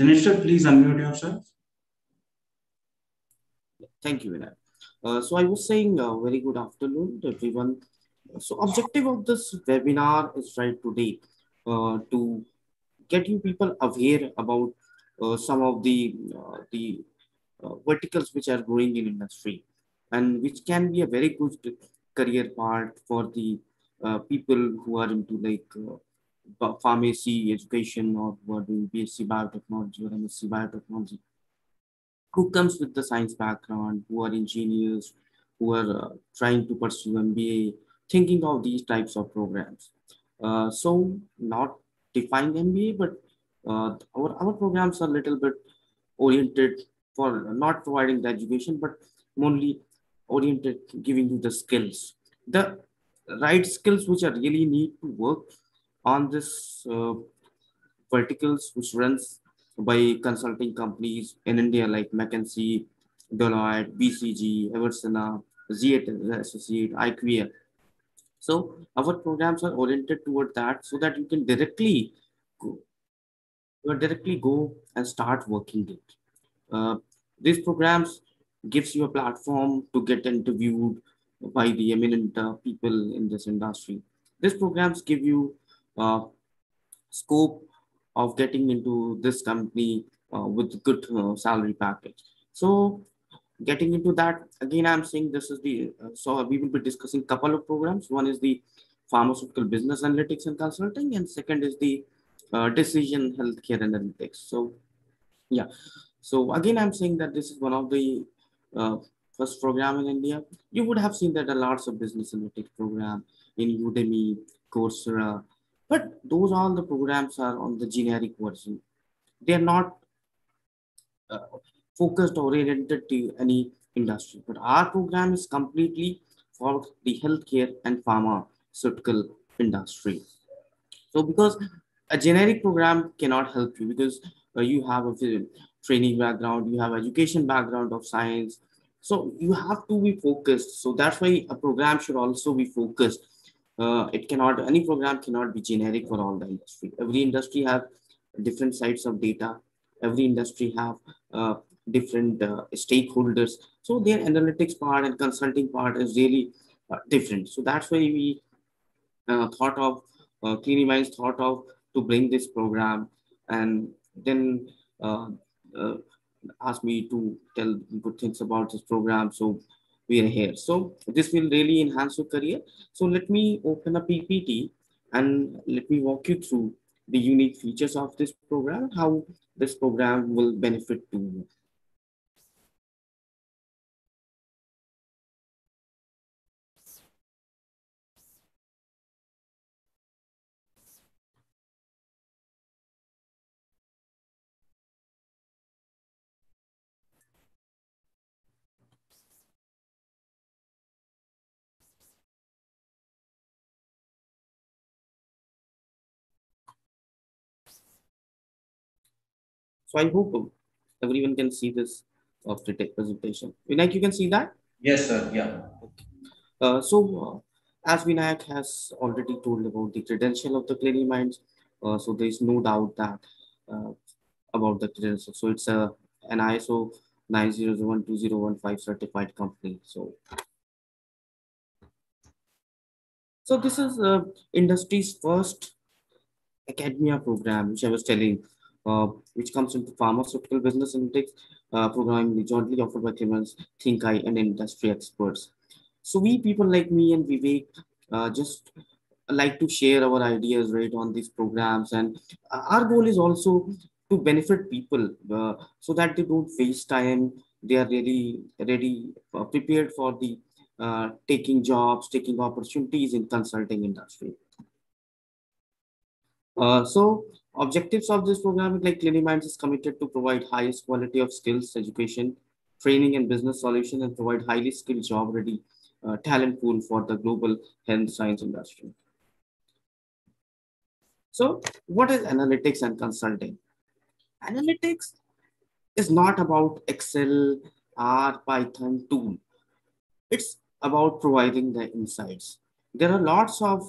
Dinesh, please unmute yourself. Thank you, Vinay. Uh, so I was saying uh, very good afternoon everyone. So objective of this webinar is right today uh, to get you people aware about uh, some of the uh, the uh, verticals which are growing in industry and which can be a very good career part for the people who are into like pharmacy education or who are doing BSc biotechnology or MSc biotechnology who comes with the science background, who are engineers, who are uh, trying to pursue MBA, thinking of these types of programs. Uh, so not define MBA, but uh, our, our programs are a little bit oriented for not providing the education, but only oriented giving you the skills. The right skills which are really need to work on this uh, verticals which runs by consulting companies in India like McKinsey, Deloitte, BCG, Eversana, ZS Associate, IQVIA. So our programs are oriented toward that so that you can directly go, directly go and start working it. Uh, these programs gives you a platform to get interviewed by the eminent uh, people in this industry. These programs give you uh, scope of getting into this company uh, with good uh, salary package. So getting into that again, I'm saying this is the uh, so we will be discussing couple of programs. One is the pharmaceutical business analytics and consulting, and second is the uh, decision healthcare analytics. So yeah, so again, I'm saying that this is one of the first program in India. You would have seen that a lots of business analytics program in Udemy, Coursera, but those all the programs are on the generic version. They are not uh, focused or oriented to any industry. But our program is completely for the healthcare and pharmaceutical industry. So because a generic program cannot help you because uh, you have a training background, you have education background of science. So you have to be focused. So that's why a program should also be focused uh, it cannot any program cannot be generic for all the industry. Every industry have different sides of data. Every industry have uh, different uh, stakeholders. So their analytics part and consulting part is really uh, different. So that's why we uh, thought of uh, Cliniminds thought of to bring this program. And then uh, asked me to tell good things about this program. So we are here. So this will really enhance your career. So let me open a PPT and let me walk you through the unique features of this program, how this program will benefit to you. So I hope everyone can see this of the tech presentation. Vinayak, you can see that? Yes, sir. Yeah. Okay. Uh, so uh, as Vinayak has already told about the credential of the Cliniminds, uh, so there is no doubt that uh, about the credential. So it's a an ISO 90012015 certified company. So so this is uh, industry's first academia program, which I was telling uh, which comes into pharmaceutical business analytics uh, programming jointly offered by Cliniminds, ThinkEye, and industry experts. So we people like me and Vivek uh, just like to share our ideas right on these programs, and our goal is also to benefit people uh, so that they don't waste time. They are really ready, uh, prepared for the uh, taking jobs, taking opportunities in consulting industry. Uh, so Objectives of this program, like Cliniminds, is committed to provide highest quality of skills, education, training, and business solutions, and provide highly skilled, job-ready uh, talent pool for the global health science industry. So, what is analytics and consulting? Analytics is not about Excel, R, Python tool. It's about providing the insights. There are lots of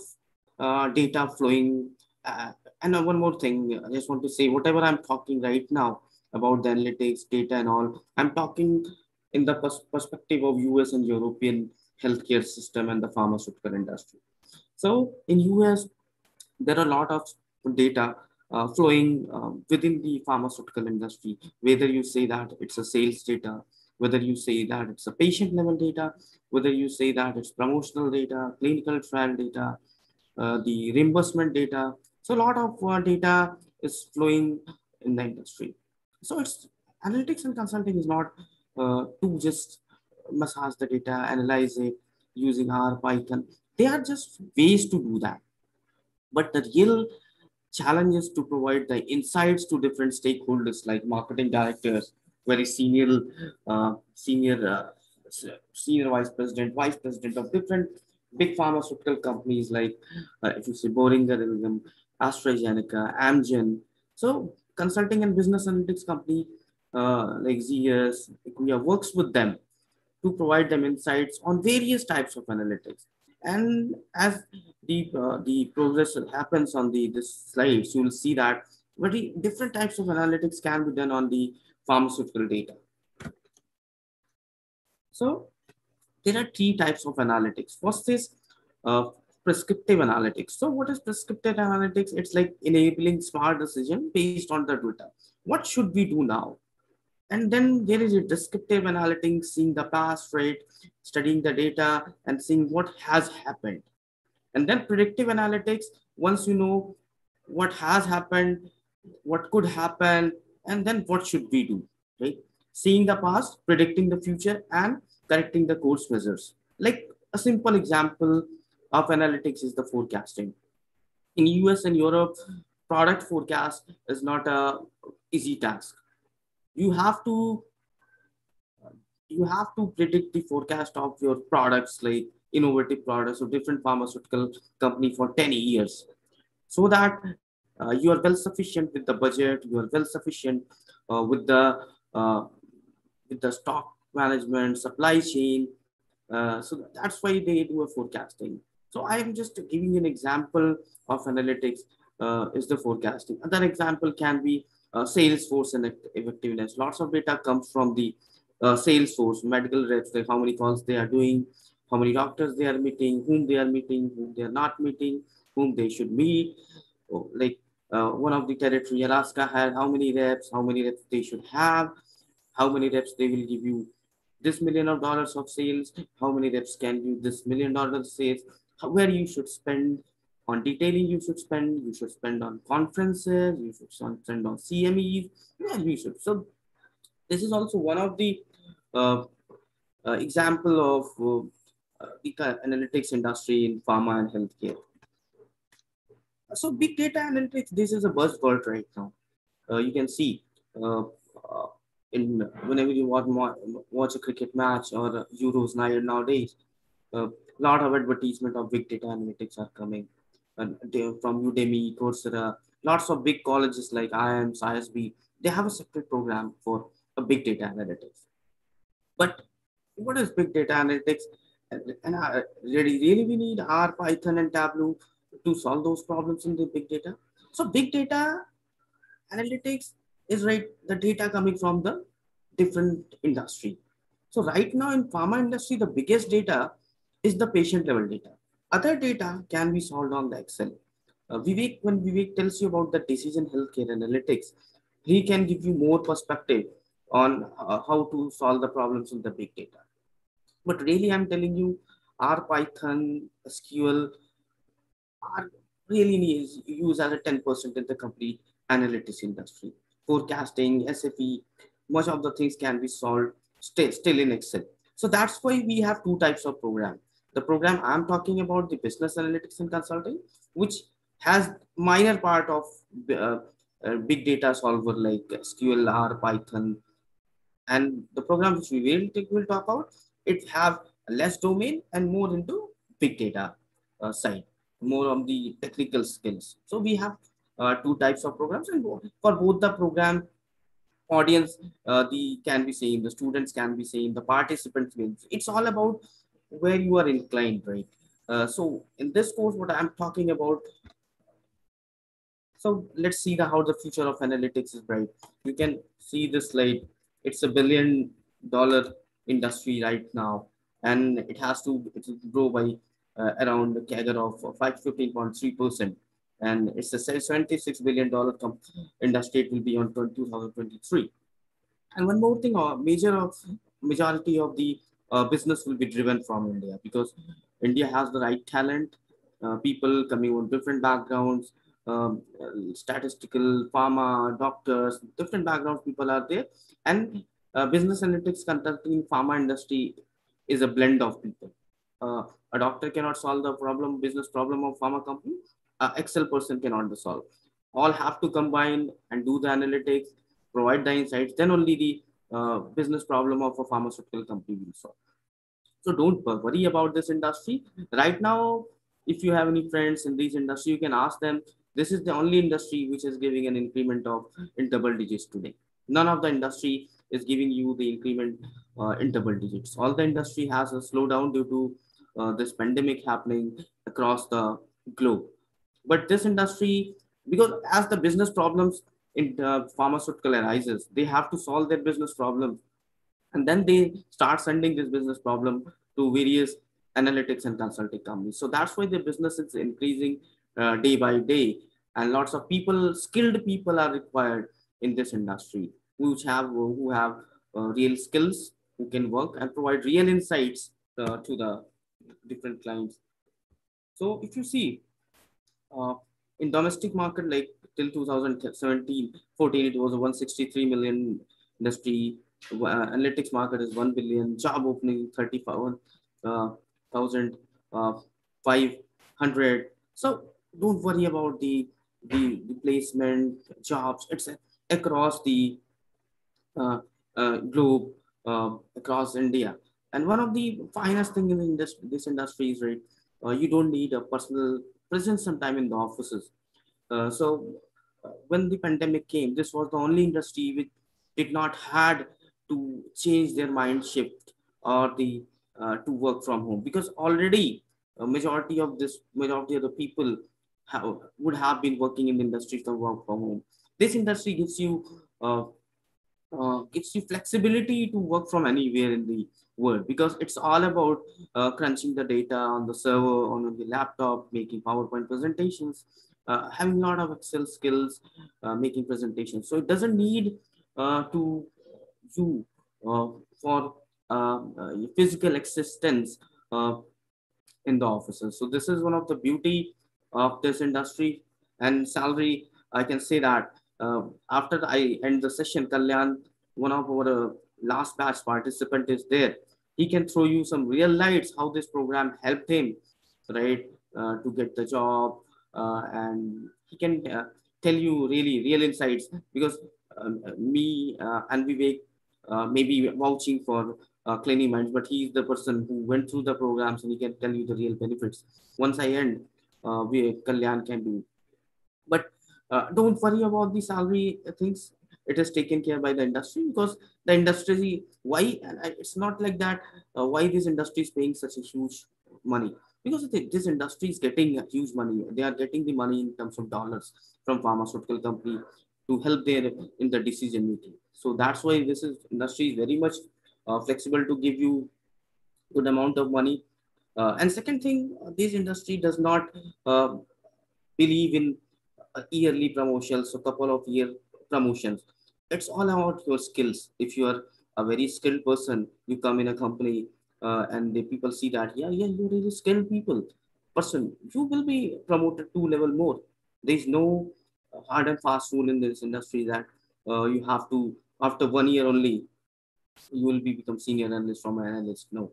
uh, data flowing uh, and one more thing, I just want to say whatever I'm talking right now about the analytics, data, and all, I'm talking in the pers- perspective of US and European healthcare system and the pharmaceutical industry. So in US, there are a lot of data uh, flowing uh, within the pharmaceutical industry, whether you say that it's a sales data, whether you say that it's a patient level data, whether you say that it's promotional data, clinical trial data, uh, the reimbursement data. So a lot of uh, data is flowing in the industry. So it's analytics and consulting is not uh, to just massage the data, analyze it using R, Python. They are just ways to do that. But the real challenge is to provide the insights to different stakeholders like marketing directors, very senior, uh, senior, uh, senior vice president, vice president of different big pharmaceutical companies like uh, if you say Boehringer Ingelheim, AstraZeneca, Amgen. So consulting and business analytics company uh, like ZS, IQVIA works with them to provide them insights on various types of analytics. And as the uh, the progress happens on the this slides, you will see that very different types of analytics can be done on the pharmaceutical data. So there are three types of analytics. First is uh, prescriptive analytics. So what is prescriptive analytics? It's like enabling smart decision based on the data. What should we do now? And then there is a descriptive analytics, seeing the past rate, studying the data and seeing what has happened. And then predictive analytics, once you know what has happened, what could happen, and then what should we do, right? Seeing the past, predicting the future, and correcting the course measures. Like a simple example of analytics is the forecasting. In US and Europe, product forecast is not a easy task you have to you have to predict the forecast of your products like innovative products or different pharmaceutical company for 10 years so that uh, you are well sufficient with the budget you are well sufficient uh, with the uh, with the stock management supply chain uh, so that's why they do a forecasting so i am just giving an example of analytics uh, is the forecasting another example can be uh, sales force and effectiveness. Lots of data comes from the uh, sales force, medical reps, like how many calls they are doing, how many doctors they are meeting, whom they are meeting, whom they are not meeting, whom they should meet. Oh, like uh, one of the territory, Alaska had how many reps, how many reps they should have, how many reps they will give you this million of dollars of sales, how many reps can you this million dollars sales, where you should spend on detailing you should spend, you should spend on conferences, you should spend on CMEs, yeah, you should. So this is also one of the uh, uh, example of uh, the analytics industry in pharma and healthcare. So big data analytics, this is a buzzword right now. Uh, you can see uh, uh, in whenever you watch, watch a cricket match or Euros now nowadays, lot of advertisement of big data analytics are coming from Udemy, Coursera, lots of big colleges like IIMS, ISB, they have a separate program for a big data analytics. But what is big data analytics? And uh, really, really we need R, Python, and Tableau to solve those problems in the big data. So big data analytics is right the data coming from the different industry. So right now in pharma industry, the biggest data is the patient level data. Other data can be solved on the Excel. Uh, Vivek, when Vivek tells you about the decision healthcare analytics, he can give you more perspective on uh, how to solve the problems in the big data. But really, I'm telling you, R, Python, SQL are really used as a 10% in the complete analytics industry. Forecasting, SFE, much of the things can be solved still, still in Excel. So that's why we have two types of program. The program I'm talking about, the business analytics and consulting, which has minor part of uh, uh, big data solver like SQL, R, Python, and the program which we will, take, will talk about, it have less domain and more into big data uh, side, more on the technical skills. So we have uh, two types of programs and for both the program audience, uh, the can be same, the students can be same, the participants will. It's all about where you are inclined, right? Uh, so in this course, what I'm talking about, So let's see the, how the future of analytics is bright. You can see this slide. It's a billion dollar industry right now, and it has to, it grow by uh, around a CAGR of 515.3%. And it's a $76 billion industry. It will be on 2023. And one more thing, uh, major of majority of the uh, business will be driven from India because India has the right talent, uh, people coming from different backgrounds, um, statistical, pharma, doctors, different backgrounds people are there. And uh, business analytics consulting pharma industry is a blend of people. Uh, a doctor cannot solve the problem, business problem of pharma company. Excel person cannot solve. All have to combine and do the analytics, provide the insights. Then only the uh, business problem of a pharmaceutical company will solve. So don't worry about this industry. Right now, if you have any friends in this industry, you can ask them. This is the only industry which is giving an increment of in double digits today. None of the industry is giving you the increment uh, in double digits. All the industry has a slowdown due to uh, this pandemic happening across the globe. But this industry, because as the business problems in the pharmaceutical arises, they have to solve their business problems and then they start sending this business problem to various analytics and consulting companies. So that's why the business is increasing uh, day by day. And lots of people, skilled people are required in this industry, which have who have uh, real skills, who can work and provide real insights uh, to the different clients. So if you see uh, in domestic market, like till 2017, 14, it was a 163 million industry uh, analytics market is 1 billion, job opening 35,500. Uh, uh, so don't worry about the, the, the placement, jobs, it's across the uh, uh, globe, uh, across India. And one of the finest thing in this, this industry is, right, you don't need a personal presence sometime in the offices. so when the pandemic came, this was the only industry which did not had to change their mind shift or the uh, to work from home because already a majority of this majority of the people have, would have been working in the industry to work from home this industry gives you uh, uh, gives you flexibility to work from anywhere in the world because it's all about uh, crunching the data on the server on the laptop making powerpoint presentations uh, having a lot of excel skills uh, making presentations so it doesn't need uh, to you uh, for uh, physical existence in the offices. So this is one of the beauty of this industry and salary. I can say that after I end the session, Kalyan, one of our last batch participant is there. He can throw you some real lights how this program helped him, right, uh, to get the job, uh, and he can uh, tell you really real insights because um, me and Vivek uh, maybe vouching for uh, Cliniminds, but he's the person who went through the programs and he can tell you the real benefits. Once I end, uh, we Kalyan can do. But uh, don't worry about the salary things. It is taken care by the industry because the industry, why, it's not like that, uh, why this industry is paying such a huge money. Because this industry is getting huge money. They are getting the money in terms of dollars from pharmaceutical company to help their in the decision making. So that's why this is industry is very much uh, flexible to give you good amount of money. Uh, and second thing, uh, this industry does not uh, believe in yearly promotions, a couple of year promotions. It's all about your skills. If you are a very skilled person, you come in a company uh, and the people see that, yeah, yeah, you're really skilled people person, you will be promoted two level more. There's no hard and fast rule in this industry that uh, you have to after one year only you will be become senior analyst from an analyst no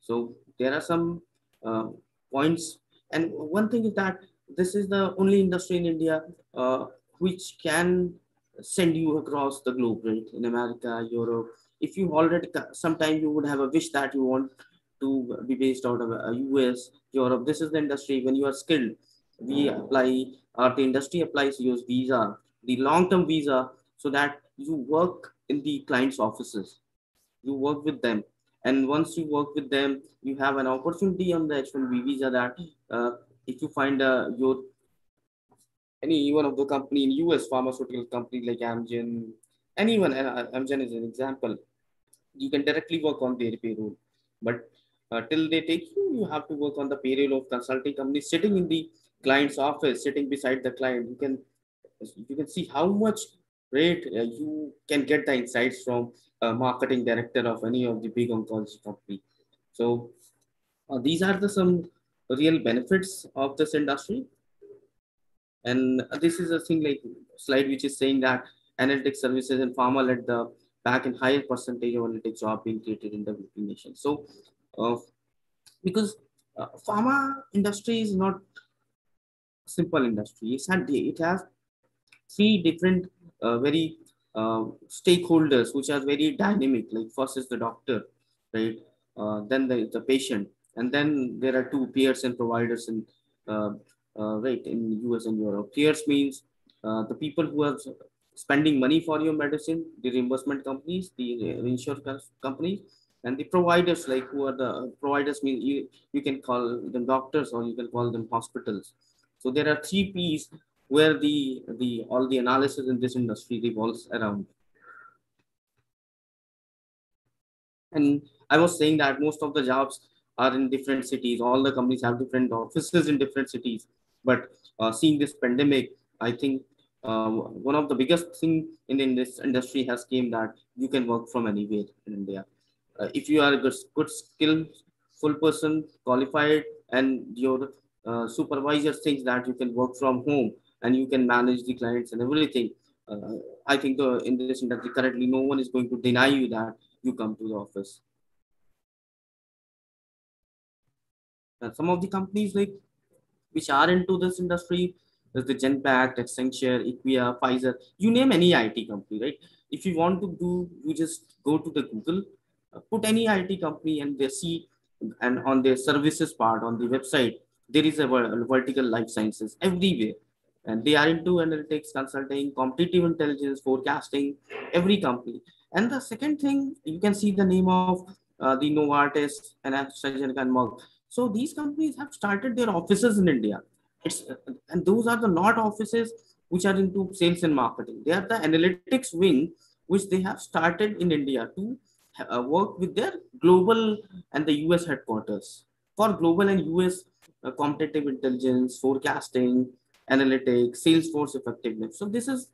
so there are some uh, points and one thing is that this is the only industry in india uh, which can send you across the globe right in america europe. If you already sometime you would have a wish that you want to be based out of us uh, europe. This is the industry. When you are skilled we apply or the industry applies your visa the long-term visa so that you work in the client's offices. You work with them. And once you work with them you have an opportunity on the h1b visa that uh, if you find uh, your any one of the company in US pharmaceutical company like Amgen, anyone, uh, Amgen is an example, you can directly work on their payroll. But uh, till they take you, you have to work on the payroll of consulting company sitting in the client's office, sitting beside the client. You can you can see how much rate uh, you can get the insights from a marketing director of any of the big oncology company. So uh, these are the some real benefits of this industry. And this is a thing like slide which is saying that analytics services and pharma led the back in higher percentage of analytics job being created in developing nations. So uh, because uh, pharma industry is not simple industry. It's had, it has three different uh, very uh, stakeholders which are very dynamic. Like first is the doctor, right? Uh, then the, the patient, and then there are two payers and providers uh, uh, right in US and Europe. Payers means uh, the people who are spending money for your medicine, the reimbursement companies, the insurance companies, and the providers like who are the providers mean you, you can call them doctors or you can call them hospitals. So there are three P's where the the all the analysis in this industry revolves around. And I was saying that most of the jobs are in different cities. All the companies have different offices in different cities. But uh, seeing this pandemic, I think uh, one of the biggest thing in, in this industry has came that you can work from anywhere in India. Uh, if you are a good, good skillful person, qualified, and your uh, supervisor thinks that you can work from home and you can manage the clients and everything. Uh, I think the, in this industry currently, no one is going to deny you that you come to the office. Some of the companies like which are into this industry, there's the Genpact, Accenture, IQVIA, Pfizer, you name any IT company, right? If you want to do, you just go to the Google, uh, put any IT company and they see and on their services part on the website, there is a vertical life sciences everywhere and they are into analytics consulting competitive intelligence forecasting every company and the second thing you can see the name of uh, the novartis and AstraZeneca and Merck. So these companies have started their offices in india it's and those are the not offices which are into sales and marketing they are the analytics wing which they have started in india to uh, work with their global and the us headquarters for global and us uh, competitive intelligence, forecasting, analytics, Salesforce effectiveness. So this is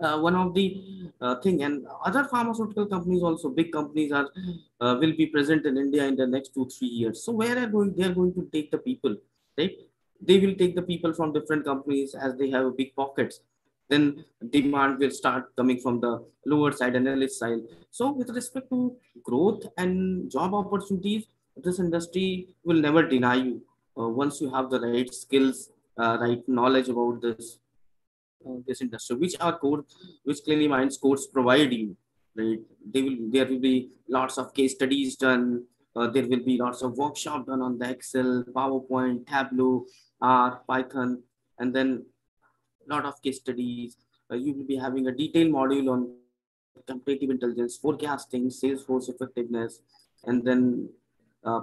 uh, one of the uh, thing and other pharmaceutical companies also big companies are uh, will be present in india in the next two three years. So where are going they are going to take the people right? They will take the people from different companies as they have big pockets. Then demand will start coming from the lower side analyst side. So with respect to growth and job opportunities this industry will never deny you. Uh, once you have the right skills, uh, right knowledge about this uh, this industry, which are core, which Cliniminds course provide you, right? They will there will be lots of case studies done. there will be lots of workshop done on the Excel, PowerPoint, Tableau, R, Python, and then a lot of case studies. you will be having a detailed module on competitive intelligence, forecasting, Salesforce effectiveness, and then uh,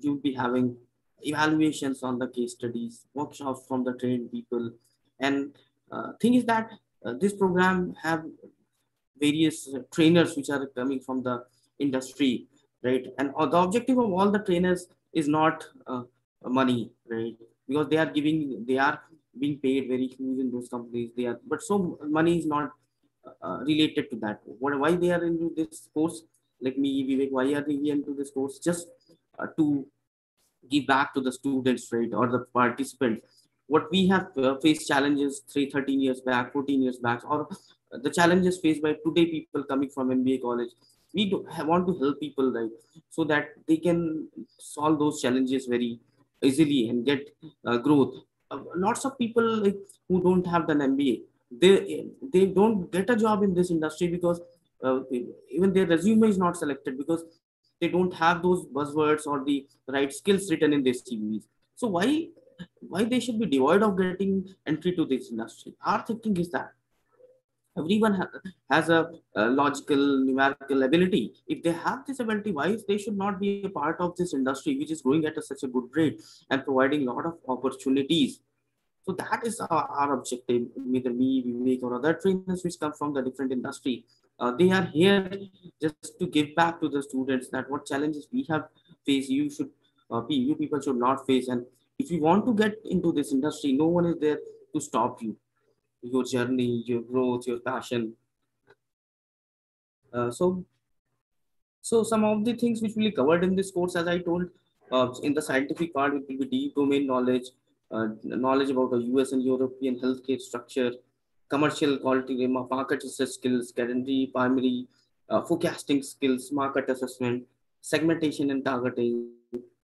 you'll be having evaluations on the case studies, workshops from the trained people. And uh, thing is that uh, this program have various trainers which are coming from the industry, right? And uh, the objective of all the trainers is not uh, money, right? Because they are giving, they are being paid very huge in those companies. They are, but so money is not uh, related to that. What, why they are into this course? Like me, Vivek, why are they into this course? Just uh, to give back to the students, right, or the participants. What we have uh, faced challenges three, 13 years back, 14 years back, or the challenges faced by today people coming from MBA college. We do want to help people, right, so that they can solve those challenges very easily and get uh, growth. Uh, lots of people like, who don't have an MBA, they they don't get a job in this industry because uh, even their resume is not selected because they don't have those buzzwords or the right skills written in their CVs. So why why they should be devoid of getting entry to this industry? Our thinking is that everyone ha has a, a, logical numerical ability. If they have this ability, why they should not be a part of this industry, which is growing at a, such a good rate and providing a lot of opportunities. So that is our, our objective, either me, Vivek, or other trainers which come from the different industry. Uh, they are here just to give back to the students that what challenges we have faced, you should uh, be, you people should not face. And if you want to get into this industry, no one is there to stop you, your journey, your growth, your passion. Uh, so, so some of the things which will be covered in this course, as I told, uh, in the scientific part, it will be deep domain knowledge, uh, knowledge about the US and European healthcare structure, commercial quality, market research skills, secondary, primary, uh, forecasting skills, market assessment, segmentation and targeting.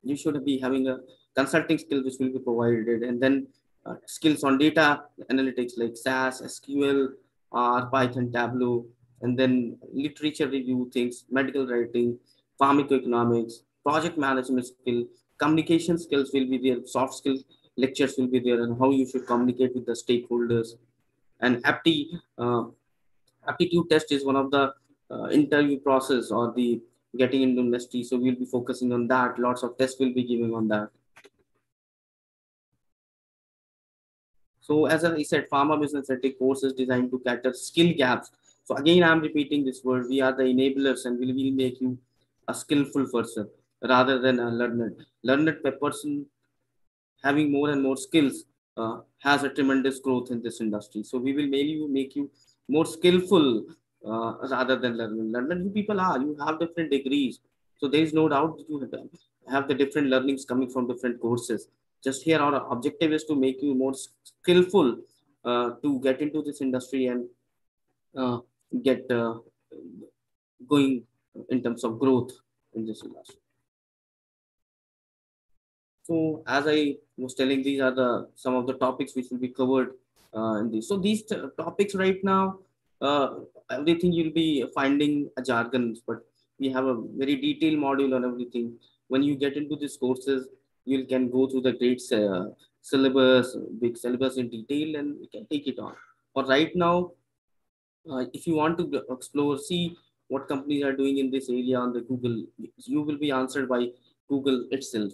You should be having a consulting skill which will be provided, and then uh, skills on data analytics like SAS, SQL, R, Python, Tableau, and then literature review things, medical writing, pharmacoeconomics, project management skill, communication skills will be there, soft skills lectures will be there, and how you should communicate with the stakeholders. And apti, uh, aptitude test is one of the uh, interview process or the getting into industry. So we'll be focusing on that. Lots of tests will be giving on that. So as I said, pharma business ethic course is designed to cater skill gaps. So again, I'm repeating this word. We are the enablers and we will make you a skillful person rather than a learned. Learned person having more and more skills uh, has a tremendous growth in this industry. So we will maybe make you more skillful uh, rather than learning. Learned you people are, you have different degrees. So there is no doubt that you have the different learnings coming from different courses. Just here, our objective is to make you more skillful uh, to get into this industry and uh, get uh, going in terms of growth in this industry. So as I was telling, these are the some of the topics which will be covered uh, in this. So these topics right now, uh, everything you'll be finding a jargon, but we have a very detailed module on everything. When you get into these courses, you can go through the great uh, syllabus, big syllabus in detail, and you can take it on. But right now, uh, if you want to explore, see what companies are doing in this area on the Google, you will be answered by Google itself.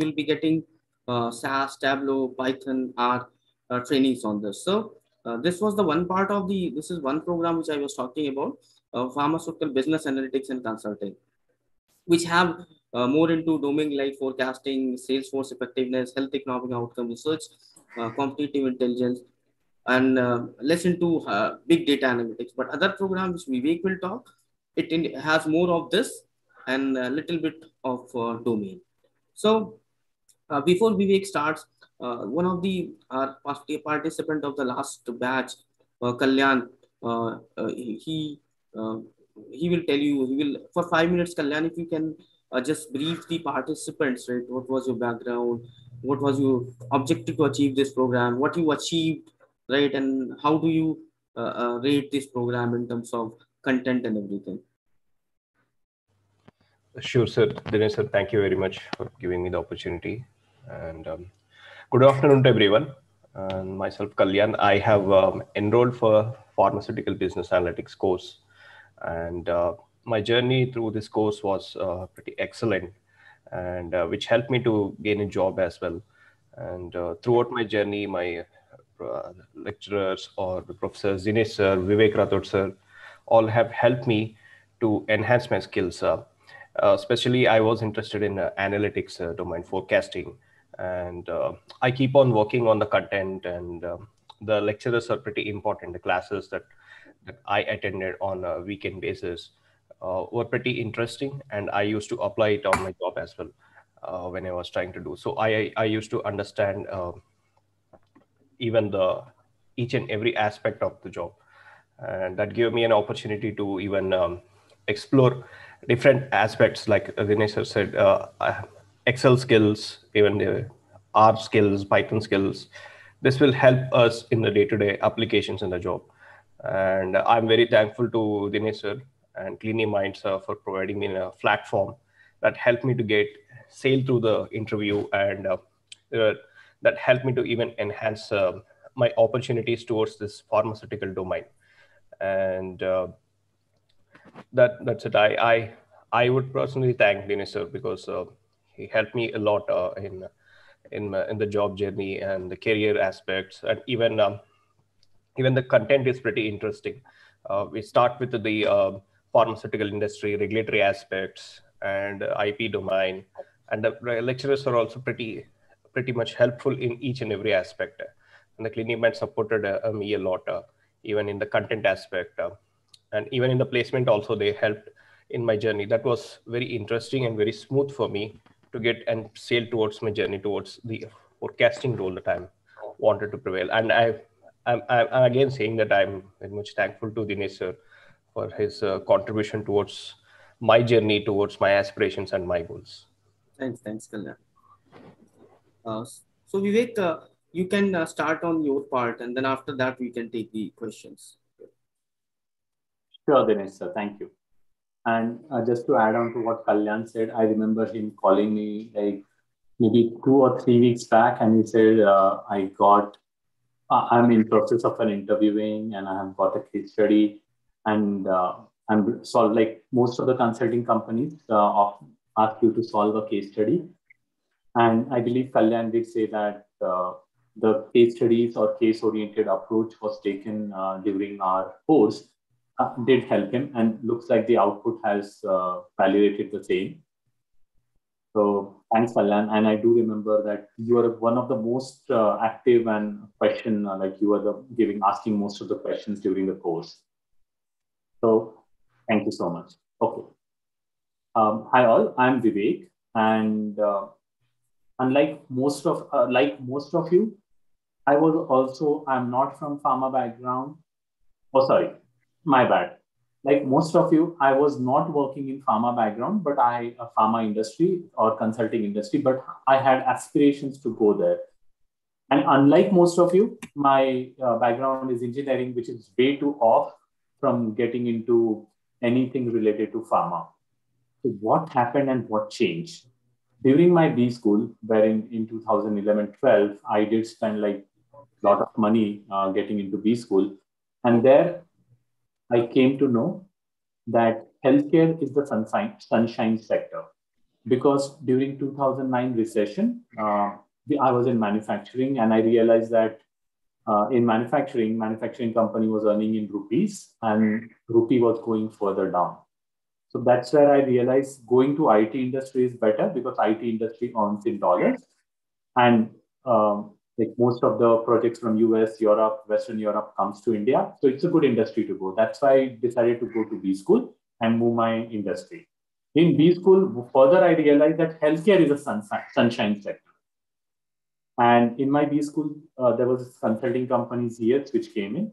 you'll be getting SAS, Tableau, Python, R uh, trainings on this. So uh, this was the one part of the, this is one program which I was talking about, uh, pharmaceutical business analytics and consulting, which have uh, more into domain like forecasting, sales force effectiveness, health economic outcome research, uh, competitive intelligence, and less into big data analytics. But other programs which Vivek will talk, it has more of this and a little bit of domain. So uh, before Vivek starts, uh, one of the uh, participant of the last batch, uh, Kalyan, uh, uh, he he will tell you. He will for five minutes, Kalyan, if you can just brief the participants, right? What was your background? What was your objective to achieve this program? What you achieved, right? And how do you rate this program in terms of content and everything? Sure, sir. Dinesh, sir, thank you very much for giving me the opportunity. And um, good afternoon to everyone. And myself, Kalyan. I have um, enrolled for pharmaceutical business analytics course, and uh, my journey through this course was uh, pretty excellent, and uh, which helped me to gain a job as well. And uh, throughout my journey, my uh, lecturers or the professors, Dinesh sir, Vivek Rathod sir, all have helped me to enhance my skills. Uh, especially, I was interested in analytics domain forecasting and uh, i keep on working on the content and uh, the lecturers are pretty important. The classes that, that i attended on a weekend basis uh, were pretty interesting and i used to apply it on my job as well uh, when i was trying to do. So i i used to understand um, even the each and every aspect of the job. And that gave me an opportunity to even um, explore different aspects like Dinesh said uh, Excel skills, even the R skills, Python skills. This will help us in the day-to-day applications in the job. And I'm very thankful to Dinesh sir and Cliniminds for providing me a platform that helped me to get sail through the interview and uh, uh, that helped me to even enhance uh, my opportunities towards this pharmaceutical domain. And uh, that that's it. I I I would personally thank Dinesh sir because uh, he helped me a lot uh, in in in the job journey and the career aspects, and even um, even the content is pretty interesting. Uh, we start with the uh, pharmaceutical industry, regulatory aspects, and IP domain, and the lecturers are also pretty pretty much helpful in each and every aspect. And the clinic supported uh, me a lot, even in the content aspect and even in the placement also they helped in my journey that was very interesting and very smooth for me to get and sail towards my journey towards the forecasting role that i'm wanted to prevail and i i'm, I'm again saying that i'm very much thankful to dinesh sir for his uh, contribution towards my journey towards my aspirations and my goals thanks thanks Kalyan. Uh, so vivek uh, you can uh, start on your part and then after that we can take the questions Sure, Dinesh, sir. Thank you. And uh, just to add on to what Kalyan said, I remember him calling me like maybe two or three weeks back, and he said, uh, "I got, uh, I'm in process of an interviewing, and I have got a case study, and uh, I'm so like most of the consulting companies uh, ask you to solve a case study, and I believe Kalyan did say that." Uh, the case studies or case oriented approach was taken during our course uh, did help him and looks like the output has uh, validated the same. So thanks, Kalyan. And I do remember that you are one of the most uh, active and question, uh, like you are the giving, asking most of the questions during the course. So thank you so much. Okay. Um, hi all, I'm Vivek. And uh, unlike most of, like most of you, I was also, I'm not from pharma background. Oh, sorry, my bad. Like most of you, I was not working in pharma background, but I a pharma industry or consulting industry, but I had aspirations to go there. And unlike most of you, my uh, background is engineering, which is way too off from getting into anything related to pharma. So what happened and what changed? During my B school, wherein in 2011-12, I did spend like a lot of money uh, getting into B school. And there I came to know that healthcare is the sunshine, sunshine sector because during 2009 recession, uh, I was in manufacturing and I realized that uh, in manufacturing, manufacturing company was earning in rupees and rupee was going further down. So that's where I realized going to IT industry is better because IT industry earns in dollars. And um, like most of the projects from US, Europe, Western Europe comes to India. So it's a good industry to go. That's why I decided to go to B school and move my industry. In B school, further I realized that healthcare is a sunshine, sunshine sector. And in my B school, uh, there was consulting company, ZS, which came in.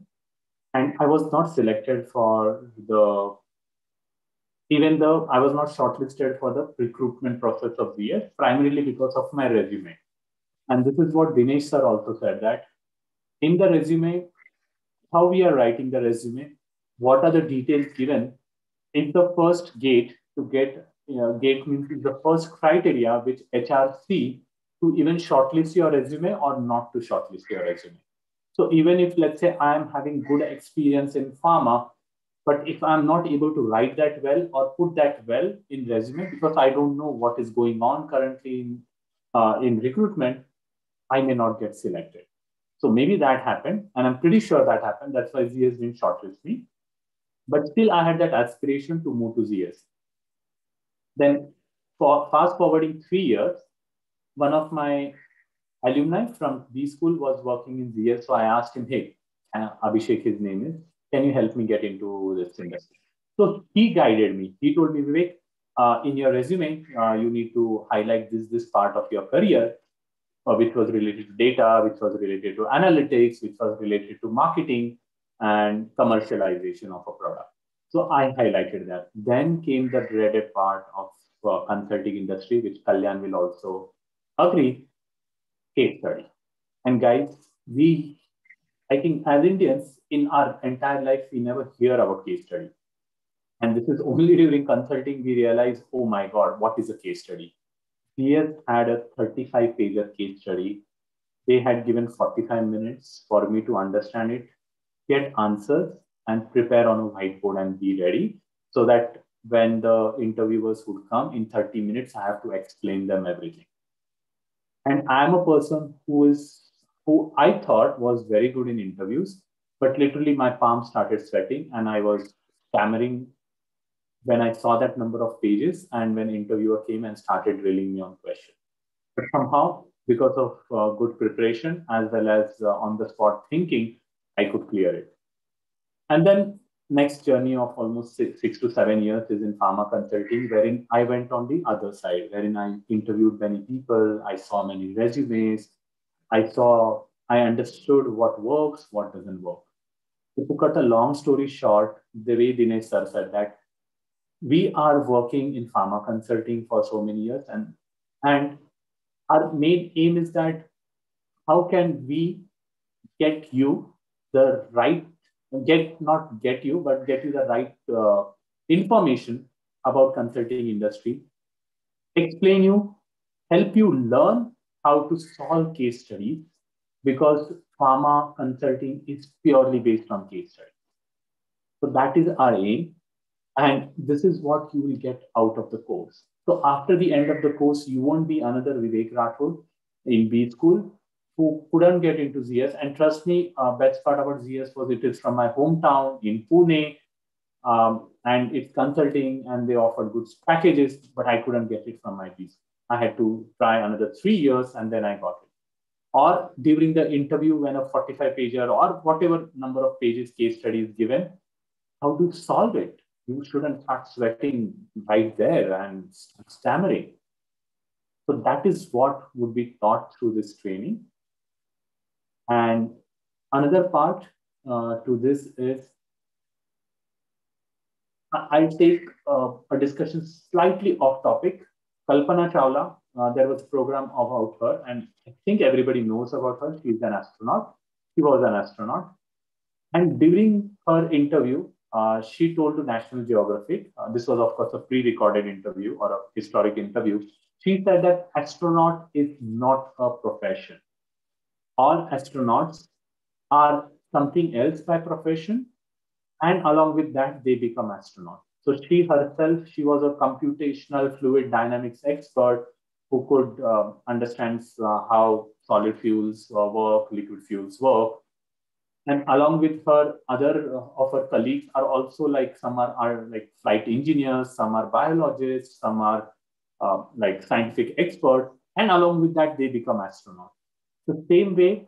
And I was not selected for the, even though I was not shortlisted for the recruitment process of ZS, primarily because of my resume and this is what Dinesh sir also said that in the resume, how we are writing the resume, what are the details given, is the first gate to get, you know, gate means the first criteria which HR see to even shortlist your resume or not to shortlist your resume. So even if let's say I am having good experience in pharma, but if I'm not able to write that well or put that well in resume because I don't know what is going on currently in, uh, in recruitment, I may not get selected. So maybe that happened, and I'm pretty sure that happened. That's why ZS didn't shortlist me. But still, I had that aspiration to move to ZS. Then, for fast forwarding three years, one of my alumni from B school was working in ZS. So I asked him, hey, uh, Abhishek, his name is, can you help me get into this industry? So he guided me. He told me, Vivek, uh, in your resume, uh, you need to highlight this, this part of your career uh, which was related to data, which was related to analytics, which was related to marketing and commercialization of a product. So I highlighted that. Then came the dreaded part of uh, consulting industry, which Kalyan will also agree, case study. And guys, we, I think as Indians, in our entire life, we never hear about case study. And this is only during consulting we realize, oh my God, what is a case study? ZS had a 35 pager case study they had given 45 minutes for me to understand it, get answers, and prepare on a whiteboard and be ready so that when the interviewers would come in 30 minutes, I have to explain them everything. And I'm a person who is who I thought was very good in interviews, but literally my palms started sweating and I was stammering when I saw that number of pages and when interviewer came and started drilling me on questions. But somehow, because of uh, good preparation as well as uh, on the spot thinking, I could clear it. And then next journey of almost six, six to seven years is in pharma consulting, wherein I went on the other side, wherein I interviewed many people, I saw many resumes, I saw, I understood what works, what doesn't work. To cut a long story short, the way Dinesh sir said that we are working in pharma consulting for so many years, and and our main aim is that how can we get you the right get not get you but get you the right uh, information about consulting industry explain you help you learn how to solve case studies because pharma consulting is purely based on case studies. So that is our aim and this is what you will get out of the course so after the end of the course you won't be another vivek rathod in b school who couldn't get into ZS. And trust me, uh, best part about ZS was it is from my hometown in Pune, um, and it's consulting, and they offered good packages, but I couldn't get it from my visa. I had to try another three years, and then I got it. Or during the interview, when a 45 pager or whatever number of pages case study is given, how to solve it? You shouldn't start sweating right there and stammering. So that is what would be taught through this training. And another part uh, to this is I'll take uh, a discussion slightly off topic. Kalpana Chawla, uh, there was a program about her, and I think everybody knows about her. She's an astronaut. She was an astronaut. And during her interview, uh, she told to National Geographic, uh, this was, of course, a pre recorded interview or a historic interview. She said that astronaut is not a profession all astronauts are something else by profession. And along with that, they become astronauts. So she herself, she was a computational fluid dynamics expert who could uh, understand how solid fuels uh, work, liquid fuels work. And along with her, other uh, of her colleagues are also like some are, are like flight engineers, some are biologists, some are uh, like scientific experts. And along with that, they become astronauts. The same way,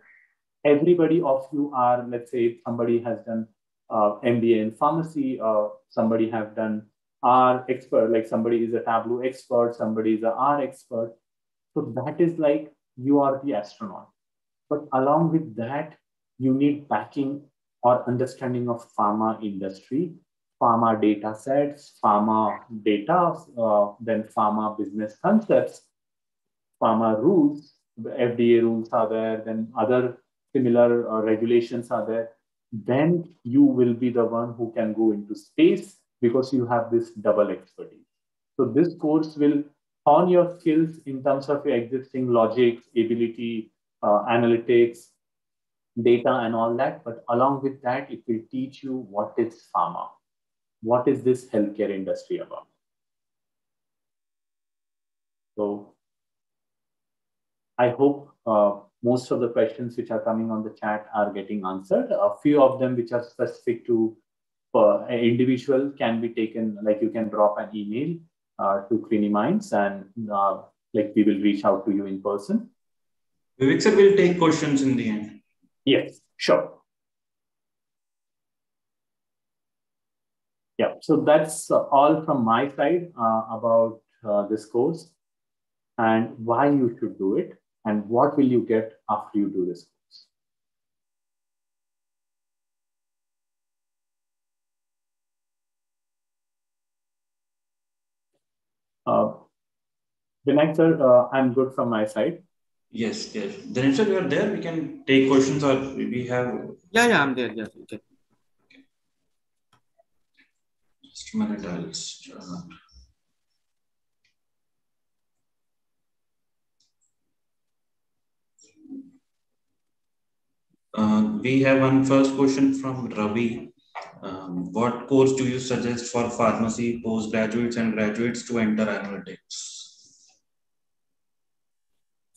everybody of you are, let's say, somebody has done uh, MBA in pharmacy, uh, somebody have done R expert, like somebody is a Tableau expert, somebody is a R expert. So that is like you are the astronaut. But along with that, you need backing or understanding of pharma industry, pharma data sets, pharma data, uh, then pharma business concepts, pharma rules, FDA rules are there, then other similar uh, regulations are there, then you will be the one who can go into space because you have this double expertise. So this course will hone your skills in terms of your existing logics, ability, uh, analytics, data and all that. But along with that, it will teach you what is pharma. What is this healthcare industry about? So I hope uh, most of the questions which are coming on the chat are getting answered. A few of them which are specific to uh, an individual can be taken, like you can drop an email uh, to Cliniminds and uh, like we will reach out to you in person. Vivek sir will take questions in the end. Yes, sure. Yeah, so that's all from my side uh, about uh, this course and why you should do it and what will you get after you do this course. Uh, Vinayak sir, uh, I'm good from my side. Yes, yes. Then sir, you are there. We can take questions or we have. Yeah, yeah, I'm there. Yeah, okay. Just a minute, I'll start. we have one first question from Ravi. Um, what course do you suggest for pharmacy postgraduates and graduates to enter analytics?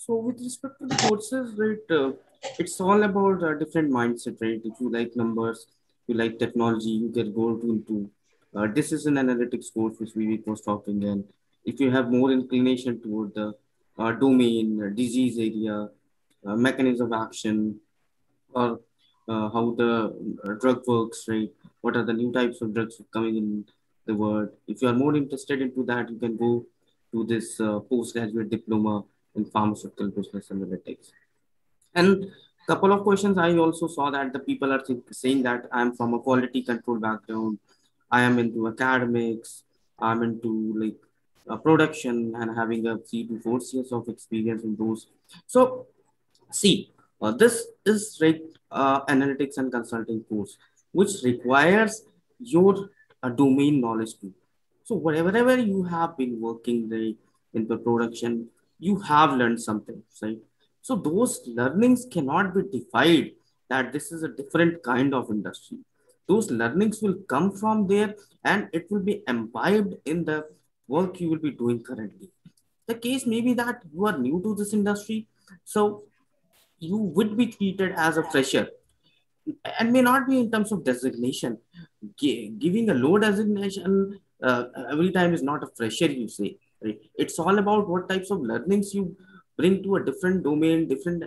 So with respect to the courses, right, uh, it's all about a different mindset, right? If you like numbers, you like technology, you can go into uh, an analytics course, which Vivek was talking. And if you have more inclination toward the uh, domain, uh, disease area, uh, mechanism of action, or uh, how the uh, drug works, right? What are the new types of drugs coming in the world? If you are more interested into that, you can go to this postgraduate diploma in pharmaceutical business analytics. And couple of questions, I also saw that the people are saying that I'm from a quality control background. I am into academics. I'm into like uh, production and having a three to four years of experience in those. So see, uh, this is like uh, analytics and consulting course, which requires your uh, domain knowledge too. So whatever you have been working in the production, you have learned something, right? So those learnings cannot be defined that this is a different kind of industry. Those learnings will come from there and it will be imbibed in the work you will be doing currently. The case may be that you are new to this industry, so you would be treated as a fresher and may not be in terms of designation. Giving a low designation uh, every time is not a fresher, you say. Right? It's all about what types of learnings you bring to a different domain, different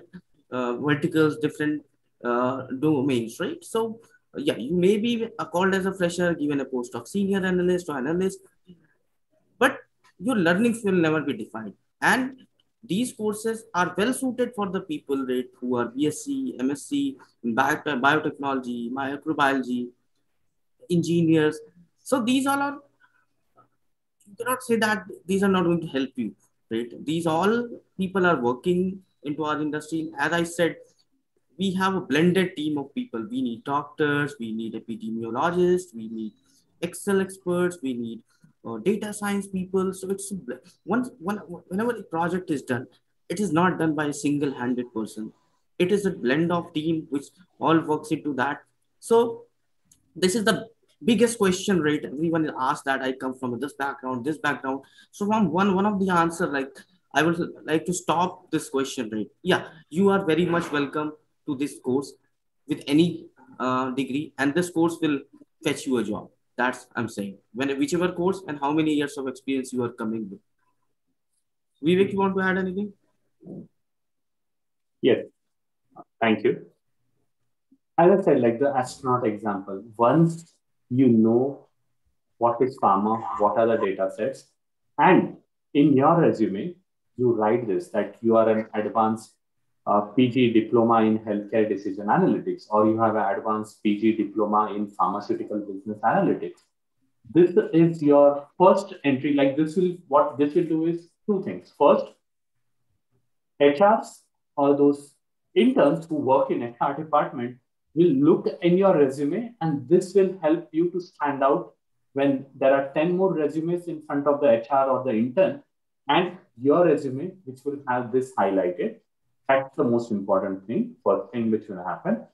uh, verticals, different uh, domains, right? So, yeah, you may be called as a fresher, given a post of senior analyst or analyst, but your learnings will never be defined. And these courses are well suited for the people right, who are BSc, MSc, biotechnology, microbiology, engineers. So these all are you cannot say that these are not going to help you, right? These all people are working into our industry. As I said, we have a blended team of people. We need doctors, we need epidemiologists, we need Excel experts, we need uh, data science people. So it's once one, whenever a project is done, it is not done by a single-handed person. It is a blend of team which all works into that. So this is the biggest question right everyone is asked that i come from this background this background. So from one one of the answer like i would like to stop this question right. Yeah you are very much welcome to this course with any uh, degree and this course will fetch you a job. That's i'm saying. When whichever course and how many years of experience you are coming with. Vivek you want to add anything? Yes. Thank you. As i said like the astronaut example. Once you know what is pharma, what are the data sets, and in your resume, you write this that you are an advanced uh, PG diploma in healthcare decision analytics, or you have an advanced PG diploma in pharmaceutical business analytics. This is your first entry. Like this will, what this will do is two things. First, HRs or those interns who work in HR department will look in your resume and this will help you to stand out when there are 10 more resumes in front of the HR or the intern and your resume, which will have this highlighted. That's the most important thing, first thing which will happen.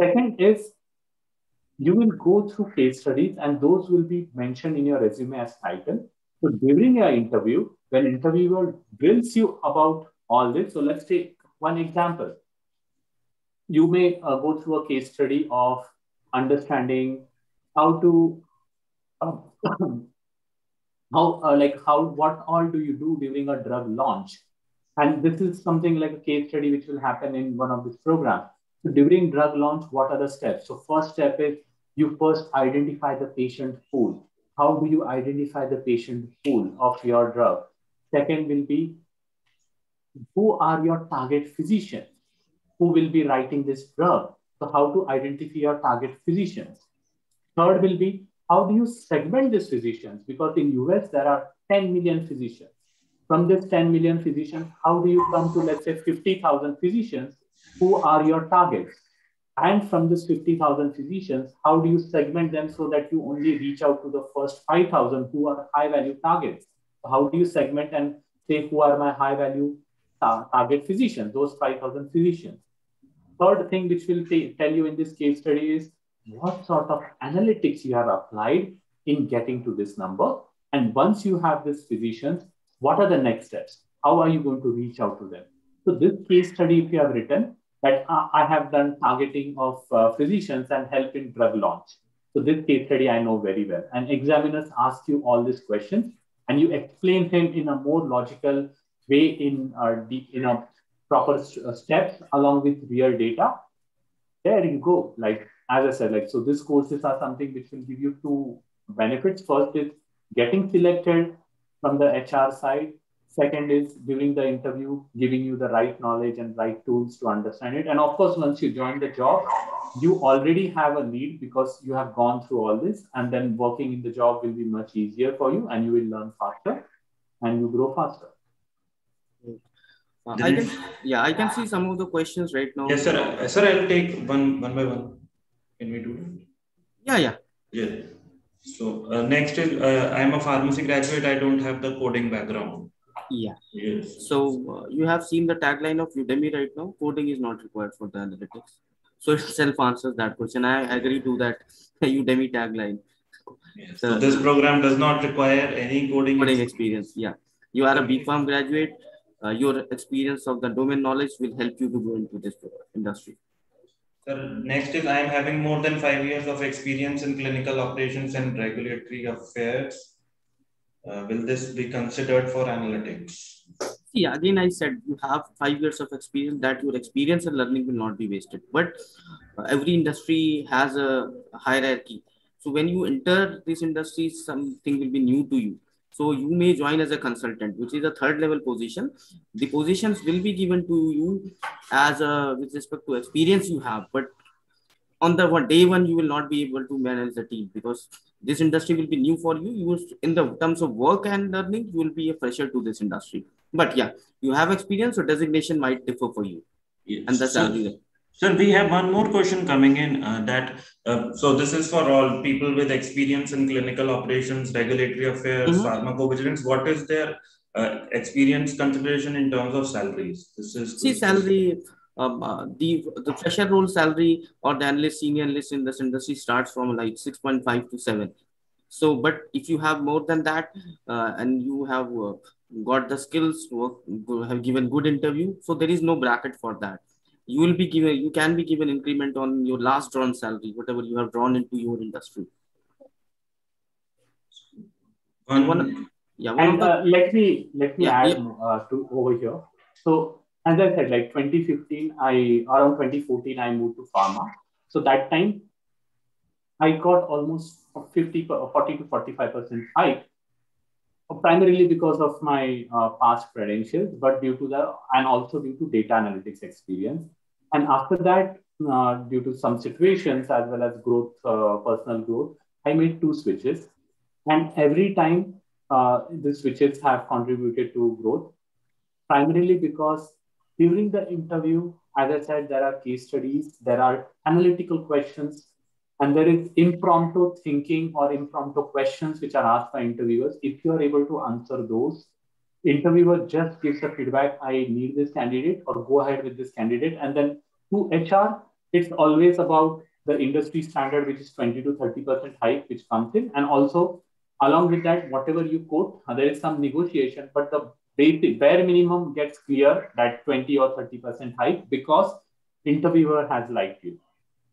Second is you will go through case studies and those will be mentioned in your resume as title. So during your interview, when interviewer drills you about all this, so let's take one example you may uh, go through a case study of understanding how to uh, how uh, like how what all do you do during a drug launch? And this is something like a case study which will happen in one of these programs. So during drug launch what are the steps? So first step is you first identify the patient pool. How do you identify the patient pool of your drug? Second will be who are your target physicians who will be writing this drug. So how to identify your target physicians. Third will be how do you segment these physicians? Because in US, there are 10 million physicians. From this 10 million physicians, how do you come to, let's say, 50,000 physicians who are your targets? And from this 50,000 physicians, how do you segment them so that you only reach out to the first 5,000 who are high value targets? How do you segment and say who are my high value target physicians, those 5,000 physicians? Third thing which will tell you in this case study is what sort of analytics you have applied in getting to this number. And once you have these physicians, what are the next steps? How are you going to reach out to them? So this case study, if you have written, that I have done targeting of uh, physicians and help in drug launch. So this case study I know very well. And examiners ask you all these questions and you explain them in a more logical way in uh, deep, in a proper uh, steps along with real data. There you go. Like as I said, like so, these courses are something which will give you two benefits. First is getting selected from the HR side Second is during the interview, giving you the right knowledge and right tools to understand it. And of course, once you join the job, you already have a lead because you have gone through all this. And then working in the job will be much easier for you and you will learn faster and you grow faster. Uh, I can, yeah, I can see some of the questions right now. Yes, sir. Uh, sir, I'll take one one by one. Can we do it? Yeah, yeah. Yeah. So uh, next is uh, I'm a pharmacy graduate. I don't have the coding background. Yeah. Yes. So uh, you have seen the tagline of Udemy right now. Coding is not required for the analytics. So it self answers that question. I agree to that Udemy tagline. Yes. So, so this program does not require any coding, coding experience. Yeah. You are a BPharm graduate. Uh, your experience of the domain knowledge will help you to go into this industry. Sir, next is I am having more than five years of experience in clinical operations and regulatory affairs. Uh, will this be considered for analytics? Yeah, again, I said you have five years of experience that your experience and learning will not be wasted. But uh, every industry has a hierarchy. So when you enter this industry, something will be new to you. So you may join as a consultant, which is a third level position. The positions will be given to you as a with respect to experience you have, but on the one day one you will not be able to manage the team because this industry will be new for you you will, in the terms of work and learning you will be a fresher to this industry but yeah you have experience so designation might differ for you yes. and that's so, Sir, we have one more question coming in uh, that, uh, so this is for all people with experience in clinical operations, regulatory affairs, mm-hmm. pharmacovigilance. What is their uh, experience consideration in terms of salaries? This is See, salary, um, uh, the the fresher role salary or the analyst senior analyst in this industry starts from like 6.5 to 7 so but if you have more than that uh, and you have uh, got the skills work have given good interview so there is no bracket for that you will be given you can be given increment on your last drawn salary whatever you have drawn into your industry one, one yeah one and, the, uh, let me let me yeah, add yeah. Uh, to over here so as I said, like 2015, I around 2014, I moved to pharma. So that time, I got almost 50, 40 to 45 percent hike, primarily because of my uh, past credentials, but due to the and also due to data analytics experience. And after that, uh, due to some situations as well as growth, uh, personal growth, I made two switches, and every time uh, the switches have contributed to growth, primarily because during the interview, as I said, there are case studies, there are analytical questions, and there is impromptu thinking or impromptu questions which are asked by interviewers. If you are able to answer those, interviewer just gives a feedback, I need this candidate or go ahead with this candidate. And then to HR, it's always about the industry standard, which is 20 to 30% hike, which comes in. And also along with that, whatever you quote, uh, there is some negotiation, but the basic bare minimum gets clear that 20 or 30% hike because interviewer has liked you.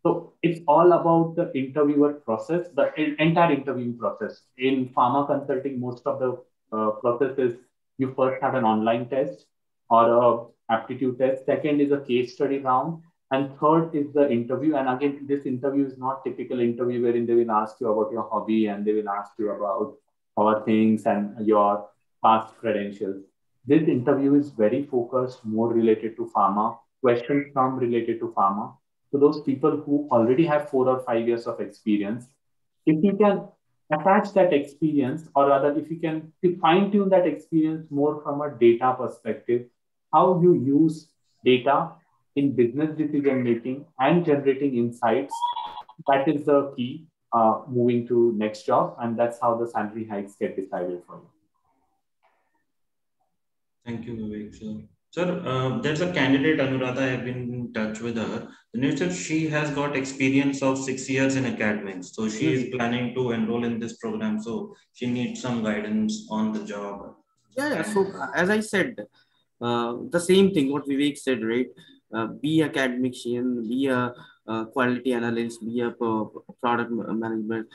So it's all about the interviewer process, the entire interview process. In pharma consulting, most of the uh, processes, you first have an online test or a aptitude test. Second is a case study round. And third is the interview. And again, this interview is not typical interview wherein they will ask you about your hobby and they will ask you about our things and your past credentials. This interview is very focused, more related to pharma, questions come related to pharma. So those people who already have four or five years of experience, if you can attach that experience, or rather, if you can fine tune that experience more from a data perspective, how you use data in business decision making and generating insights, that is the key uh, moving to next job. And that's how the salary hikes get decided for you. Thank you, Vivek. Sir, sir uh, there's a candidate, Anuradha, I've been touch with her. Said she has got experience of six years in academics. So she is mm-hmm. planning to enroll in this program. So she needs some guidance on the job. Yeah, yeah. So as I said, uh, the same thing what Vivek said, right? Uh, be academician, be a uh, quality analyst, be a product management.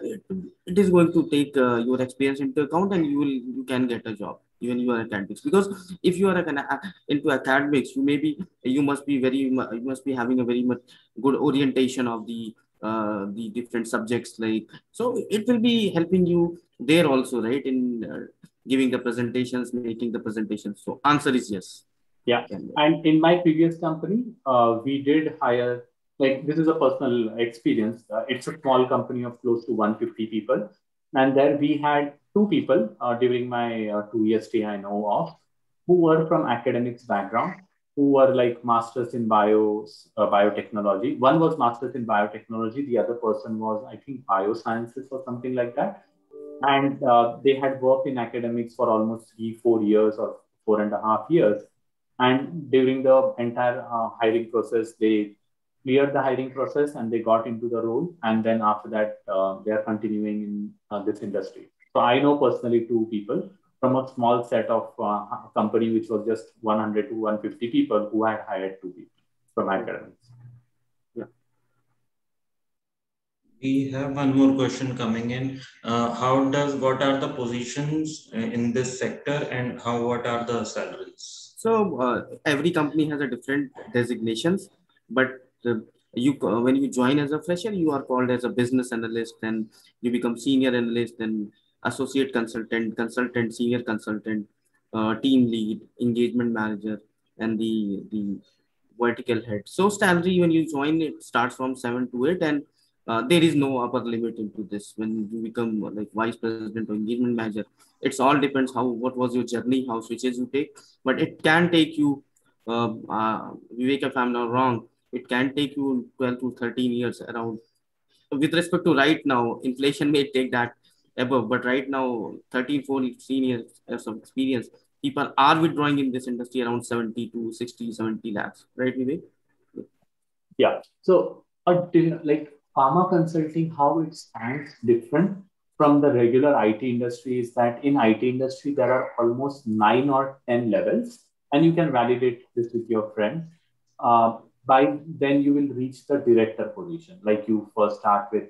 It, it is going to take uh, your experience into account, and you will you can get a job even you are academics because if you are a, into academics you may be you must be very you must be having a very much good orientation of the uh, the different subjects like so it will be helping you there also right? In uh, giving the presentations making the presentations. So answer is yes. Yeah. And in my previous company uh, we did hire like this is a personal experience. Uh, it's a small company of close to 150 people. And there we had two people uh, during my uh, two years stay I know of who were from academics background, who were like masters in bio uh, biotechnology. One was masters in biotechnology. The other person was I think biosciences or something like that. And they had worked in academics for almost three, four years or four and a half years. And during the entire uh, hiring process, they cleared the hiring process and they got into the role. And then after that, uh, they are continuing in uh, this industry. So I know personally two people from a small set of uh, company which was just 100 to 150 people who had hired two people from academics. Yeah. We have one more question coming in. Uh, how does what are the positions uh, in this sector and how what are the salaries? So uh, every company has a different designations, but you when you join as a fresher, you are called as a business analyst, and you become senior analyst, and associate consultant, consultant, senior consultant, uh, team lead, engagement manager, and the the vertical head. So salary when you join it starts from seven to eight, and uh, there is no upper limit into this. When you become like vice president or engagement manager, it's all depends how what was your journey, how switches you take, but it can take you. Uh, uh, Vivek, if I'm not wrong, it can take you 12 to 13 years around. With respect to right now, inflation may take that above. But right now, 13, 14 years of experience, people are withdrawing in this industry around 70 to 60, 70 lakhs, right, Vivek? Yeah. So, like pharma consulting, how it stands different from the regular IT industry is that in IT industry, there are almost nine or 10 levels, and you can validate this with your friend. Uh, by then you will reach the director position. Like you first start with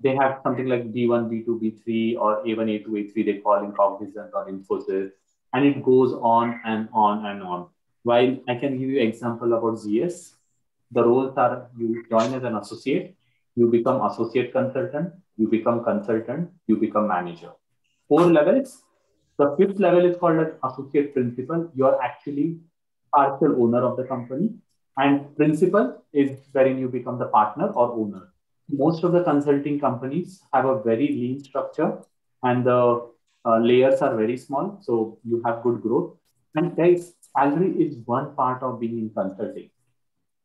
they have something like B1, B2, B3, or A1, A2, A3, they call in Cognizant or Infosys, and it goes on and on and on. While I can give you example about ZS, the roles are you join as an associate, you become associate consultant, you become consultant, you become manager. Four levels. The fifth level is called as associate principal. You're actually partial owner of the company. And principal is wherein you become the partner or owner most of the consulting companies have a very lean structure and the uh, layers are very small. So you have good growth. And guys, salary is one part of being in consulting.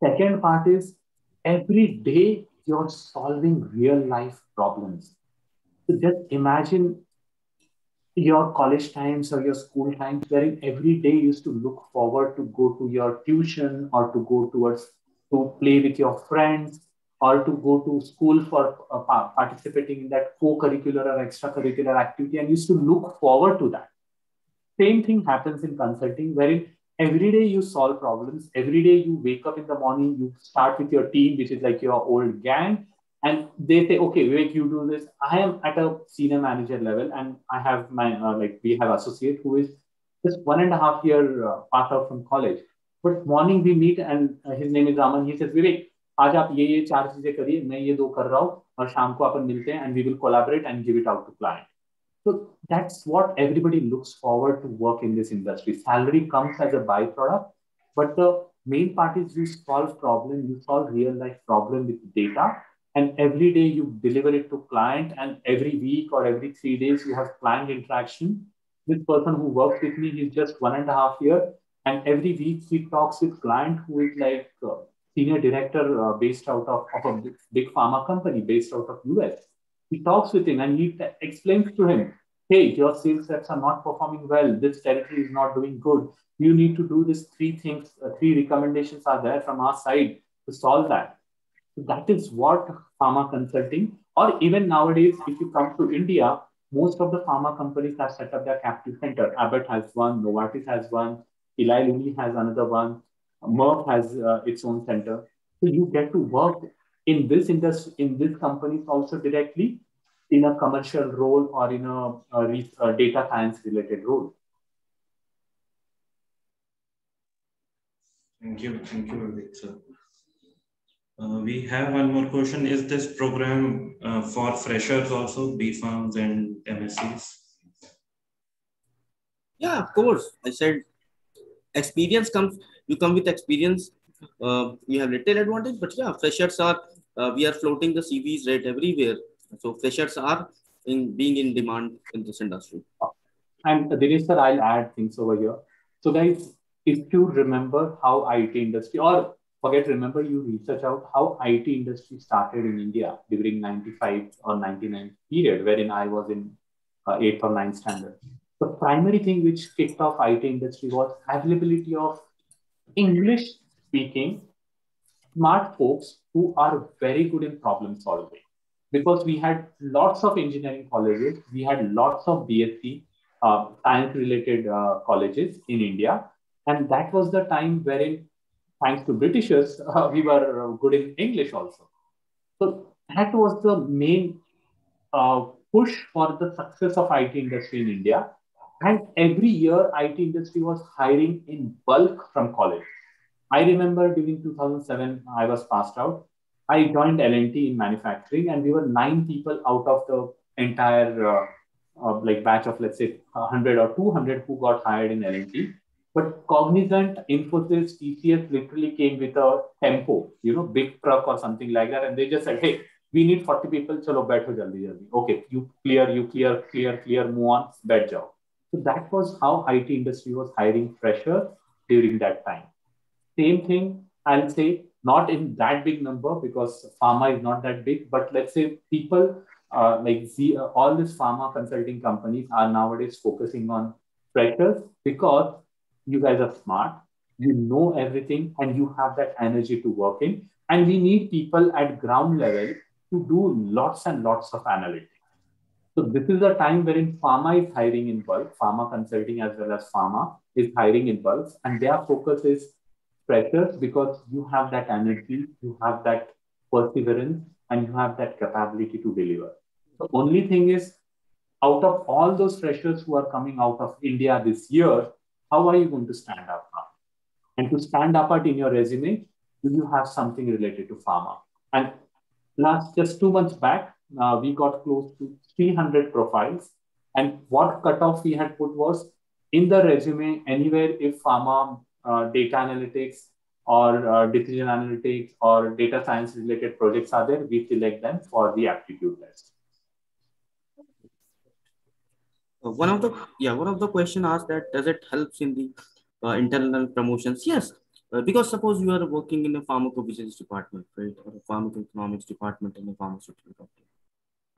Second part is every day you're solving real life problems. So just imagine your college times or your school times wherein every day you used to look forward to go to your tuition or to go towards to play with your friends or to go to school for uh, participating in that co-curricular or extracurricular activity and used to look forward to that. Same thing happens in consulting, wherein every day you solve problems. Every day you wake up in the morning, you start with your team, which is like your old gang, and they say, okay, Vivek, you do this. I am at a senior manager level, and I have my uh, like we have associate who is just one and a half year uh, part out from college. But morning we meet, and uh, his name is Raman. He says, Vivek, आज आप ये ये चार चीजें करिए मैं ये दो कर रहा हूँ और शाम को अपन मिलते हैं and we will collaborate and give it out to client so that's what everybody looks forward to work in this industry salary comes as a byproduct but the main part is you solve problem you solve real life problem with data and every day you deliver it to client and every week or every three days you have client interaction this person who works with me he's just one and a half year and every week he talks with client who is like uh, senior director uh, based out of, of a big, pharma company based out of US. He talks with him and he explains to him, hey, your sales reps are not performing well. This territory is not doing good. You need to do these three things. Uh, three recommendations are there from our side to solve that. So that is what pharma consulting, or even nowadays, if you come to India, most of the pharma companies have set up their captive center. Abbott has one, Novartis has one, Eli Lilly has another one, Merck has uh, its own center. So you get to work in this industry, in this companies also directly in a commercial role or in a, a, a data science related role. Thank you. Thank you, Vivek, sir. Uh, we have one more question. Is this program uh, for freshers also, BPharms and MSCs? Yeah, of course. I said experience comes, you come with experience. Uh, you have little advantage, but yeah, freshers are, uh, we are floating the CVs right everywhere. So freshers are in being in demand in this industry. And Dinesh sir, I'll add things over here. So guys, if you remember how IT industry or forget, remember you research out how IT industry started in India during 95 or 99 period, wherein I was in uh, 8th or 9th standard. The primary thing which kicked off IT industry was availability of English speaking smart folks who are very good in problem solving. Because we had lots of engineering colleges, we had lots of BSc uh, science related uh, colleges in India. And that was the time wherein thanks to Britishers, uh, we were good in English also. So that was the main uh, push for the success of IT industry in India. And every year, IT industry was hiring in bulk from college. I remember during 2007, I was passed out. I joined L&T in manufacturing, and we were nine people out of the entire uh, uh, like batch of let's say 100 or 200 who got hired in L&T. But Cognizant, Infosys, TCS literally came with a tempo, you know, big truck or something like that. And they just said, hey, we need 40 people, chalo baitho jaldi jaldi. Okay, you clear, you clear, clear, clear, move on, bed job. So that was how IT industry was hiring freshers during that time. Same thing, I'll say, not in that big number because pharma is not that big, but let's say people uh, like Z, uh, all these pharma consulting companies are nowadays focusing on freshers because you guys are smart, you know everything, and you have that energy to work in. And we need people at ground level to do lots and lots of analytics. So this is a time wherein pharma is hiring in bulk, pharma consulting as well as pharma is hiring in bulk, and their focus is freshers because you have that energy, you have that perseverance, and you have that capability to deliver. The only thing is, out of all those freshers who are coming out of India this year, how are you going to stand up now? And to stand apart in your resume, do you have something related to pharma? And last just two months back, uh, we got close to 300 profiles. And what cutoff we had put was in the resume, anywhere if pharma, uh, data analytics, or uh, decision analytics or data science related projects are there, we select them for the aptitude test. Uh, one of the yeah one of the question asked that does it helps in the uh, internal promotions yes uh, because suppose you are working in a pharmacovigilance department right or a pharmacoeconomics department in a pharmaceutical company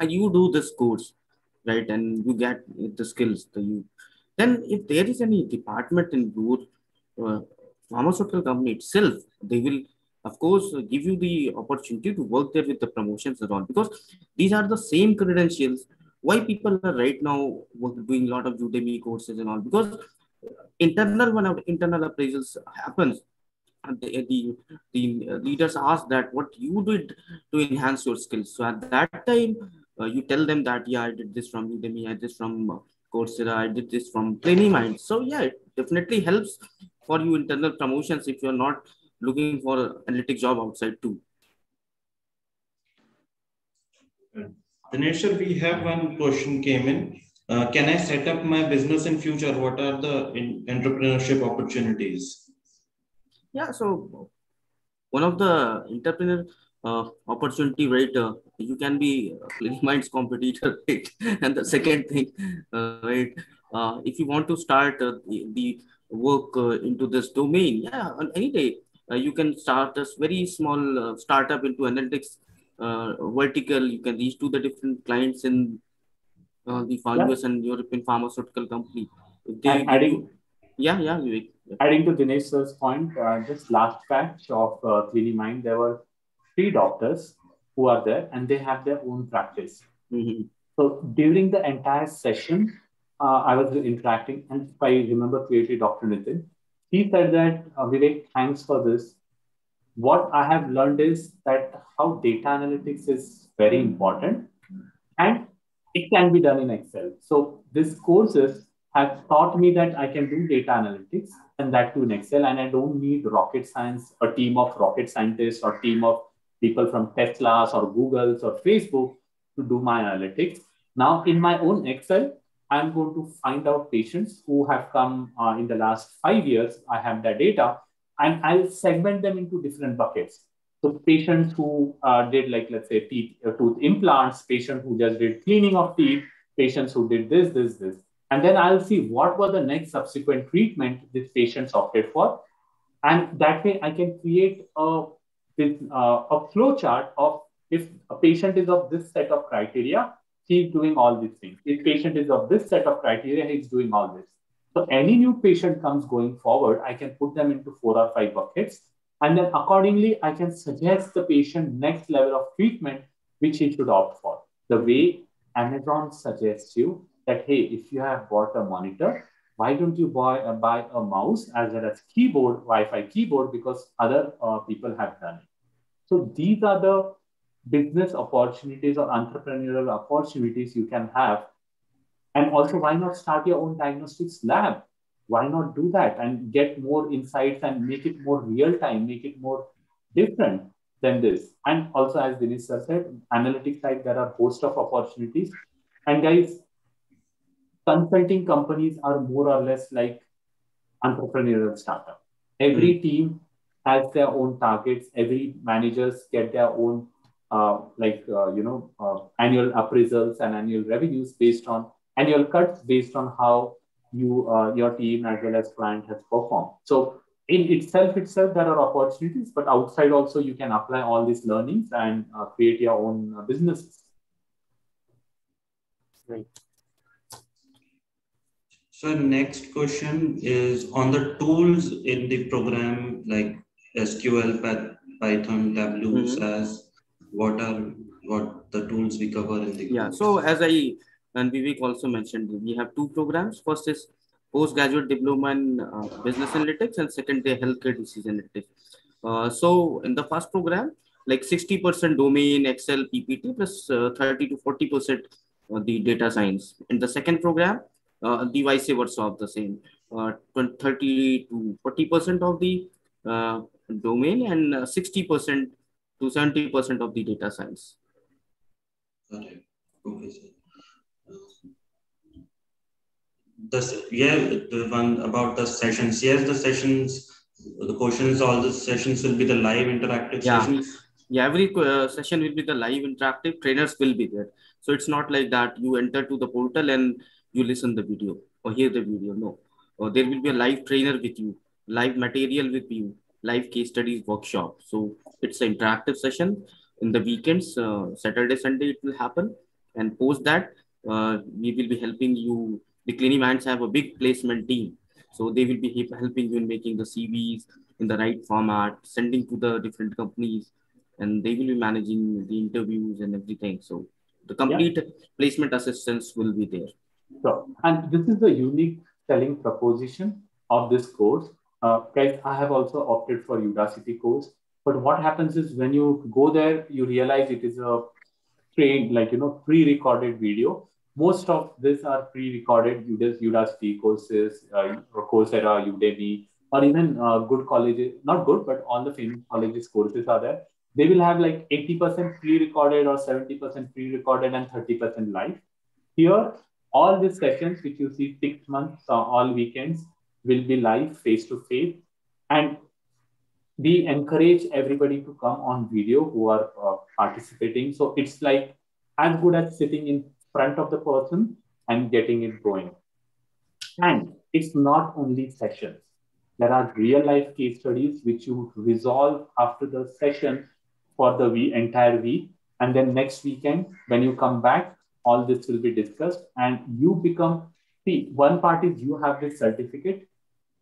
you do this course right? And you get the skills you. Then if there is any department in your uh, pharmaceutical company itself they will of course give you the opportunity to work there with the promotions and all. Because these are the same credentials. Why people are right now doing a lot of Udemy courses and all? Because internal one of internal appraisals happens. And the, the, the leaders ask that what you did to enhance your skills. So at that time uh, you tell them that yeah i did this from udemy i did this from uh, coursera i did this from Training Mind. so yeah it definitely helps for you internal promotions if you're not looking for an analytic job outside too Dinesh sir, we have one question came in. Uh, can I set up my business in future? What are the in entrepreneurship opportunities? Yeah, so one of the entrepreneur uh, opportunity, right? Uh, you can be Mind's competitor, right? and the second thing, uh, right? Uh, if you want to start uh, the, the, work into this domain, yeah, on any day, you can start a very small startup into analytics uh, vertical you can reach to the different clients in uh, the US yeah. and European pharmaceutical company. They, adding, yeah, yeah, Vivek. Adding to Dinesh's point, uh, just last batch of uh, 3D Mind, there were three doctors who are there and they have their own practice. Mm-hmm. So during the entire session, uh, I was interacting, and if I remember clearly, Dr. Nitin, he said that, uh, Vivek, thanks for this. What I have learned is that how data analytics is very important and it can be done in Excel. So this courses have taught me that I can do data analytics and that too in Excel, and I don't need rocket science, a team of rocket scientists or team of people from Tesla's or Google's or Facebook to do my analytics. Now in my own Excel, I'm going to find out patients who have come uh, in the last five years. I have their data and I'll segment them into different buckets. So patients who uh, did like, let's say teeth, uh, tooth implants, patients who just did cleaning of teeth, patients who did this, this, this. And then I'll see what were the next subsequent treatment these patients opted for. And that way I can create a, with, uh, a flow chart of if a patient is of this set of criteria, he's doing all these things. If patient is of this set of criteria, he's doing all this. So any new patient comes going forward, I can put them into four or five buckets. And then accordingly, I can suggest the patient next level of treatment, which he should opt for. The way Amazon suggests you that, hey, if you have bought a monitor, why don't you buy, uh, buy a mouse as well as keyboard, Wi-Fi keyboard, because other uh, people have done it. So these are the business opportunities or entrepreneurial opportunities you can have. And also, why not start your own diagnostics lab? Why not do that and get more insights and make it more real time, make it more different than this? And also, as Dinesh said, analytics side, there are host of opportunities. And guys, consulting companies are more or less like entrepreneurial startup. Every mm. team has their own targets. Every managers get their own uh, like uh, you know uh, annual appraisals and annual revenues based on annual cuts based on how you uh, your team as well as client has performed. So in itself itself there are opportunities, but outside also you can apply all these learnings and uh, create your own uh, businesses. Right. So next question is on the tools in the program like SQL, Python, Tableau, mm -hmm. SAS what are what the tools we cover in the yeah so as i and vivek also mentioned we have two programs. First is postgraduate diploma in uh, business analytics and second day healthcare decision analytics. Uh, so in the first program like 60% domain excel ppt plus uh, 30 to 40 percent the data science. In the second program uh, the vice versa of the same uh, 30 to 40 percent of the uh, domain and 60 percent to 70% of the data science. Okay. Okay, sir. This, yeah, the one about the sessions. Yes, the sessions, the questions, all the sessions will be the live interactive yeah. sessions. Yeah, every uh, session will be the live interactive. Trainers will be there. So it's not like that you enter to the portal and you listen the video or hear the video. No, or there will be a live trainer with you, live material with you, live case studies workshop. So it's an interactive session in the weekends, uh, Saturday, Sunday, it will happen. And post that, uh, we will be helping you. The Cliniminds have a big placement team. So they will be helping you in making the CVs in the right format, sending to the different companies, and they will be managing the interviews and everything. So the complete yeah. placement assistance will be there. So, and this is the unique selling proposition of this course uh, guys, I have also opted for Udacity course. But what happens is when you go there, you realize it is a trained, like, you know, pre-recorded video. Most of this are pre-recorded Udacity courses, uh, Coursera, Udemy, or even uh, good colleges, not good, but all the famous colleges courses are there. They will have like 80% pre-recorded or 70% pre-recorded and 30% live. Here, all these sessions, which you see six months, uh, all weekends, will be live face to face. And we encourage everybody to come on video who are uh, participating. So it's like as good as sitting in front of the person and getting it going. And it's not only sessions. There are real life case studies which you resolve after the session for the entire week. And then next weekend, when you come back, all this will be discussed and you become see one part is you have this certificate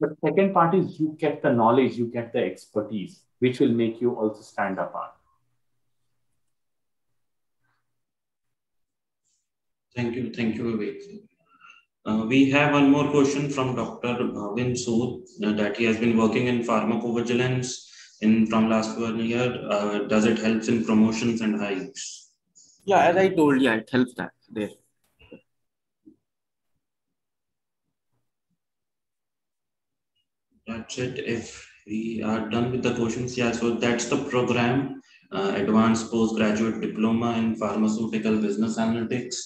but second part is you get the knowledge you get the expertise which will make you also stand apart thank you thank you Vivek. Uh, we have one more question from Dr. Bhavin Sood uh, that he has been working in pharmacovigilance in from last one year. Uh, does it helps in promotions and hikes? Yeah, as I told you, it helps that there. That's it. If we are done with the questions, yeah, so that's the program, uh, Advanced Postgraduate Diploma in Pharmaceutical Business Analytics.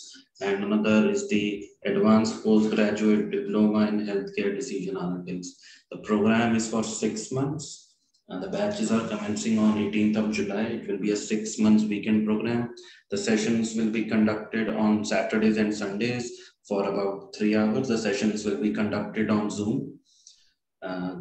And another is the Advanced Postgraduate Diploma in Healthcare Decision Analytics. The program is for six months uh, the batches are commencing on 18th of July. It will be a six months weekend program. The sessions will be conducted on Saturdays and Sundays for about three hours. The sessions will be conducted on Zoom. Uh,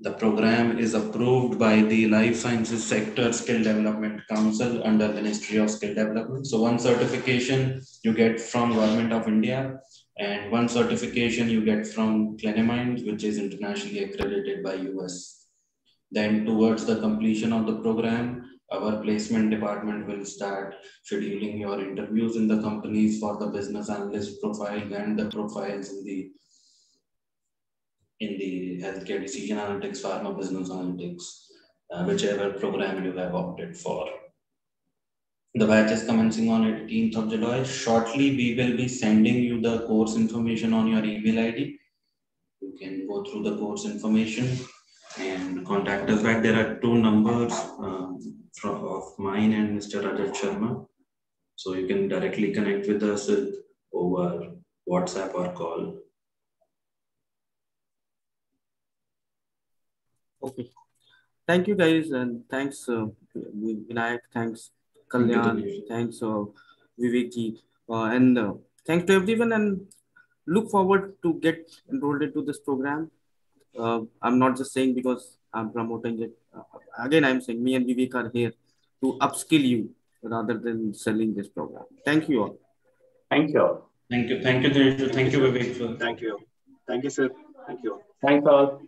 the program is approved by the Life Sciences Sector Skill Development Council under the Ministry of Skill Development. So one certification you get from Government of India and one certification you get from Cliniminds, which is internationally accredited by US. Then towards the completion of the program, our placement department will start scheduling your interviews in the companies for the business analyst profile and the profiles in the in the healthcare decision analytics, pharma business analytics, uh, whichever program you have opted for. The batch is commencing on 18th of July. Shortly, we will be sending you the course information on your email ID. You can go through the course information and contact us back. There are two numbers um, from, of mine and Mr. Rajat Sharma. So you can directly connect with us over WhatsApp or call. Okay. Thank you guys and thanks uh, Vinayak, thanks Kalyan, thanks uh, Viveki uh, and uh, thanks to everyone and look forward to get enrolled into this program uh, I'm not just saying because I'm promoting it. Uh, again, I'm saying me and Vivek are here to upskill you rather than selling this program. Thank you all. Thank you all. Thank you. Thank you, Thank you, Vivek. Thank you. Thank you, sir. Thank you. Thanks all.